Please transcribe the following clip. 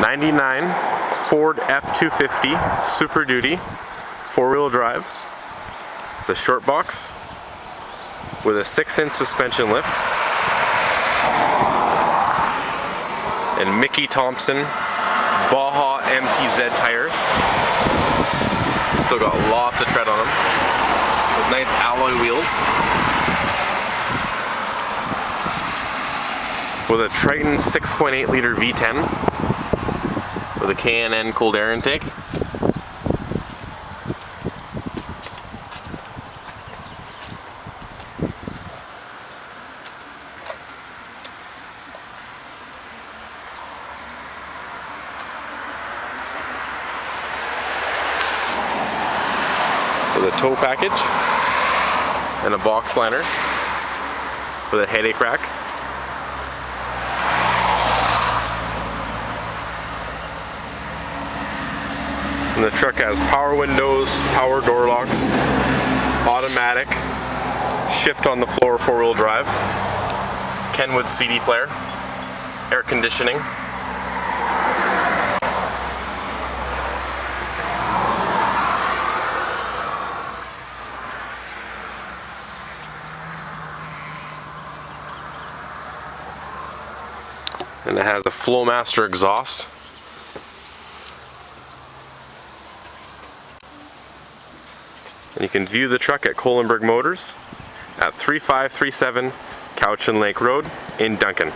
99 Ford F-250 Super Duty four-wheel drive. It's a short box with a 6-inch suspension lift. And Mickey Thompson Baja MTZ tires. Still got lots of tread on them. With nice alloy wheels. With a Triton 6.8 liter V10 with a K&N cold air intake. With a tow package and a box liner with a headache rack. And the truck has power windows, power door locks, automatic, shift on the floor four-wheel drive, Kenwood CD player, air conditioning, and it has a Flowmaster exhaust. And you can view the truck at Kolenberg Motors at 3537 Cowichan Lake Road in Duncan.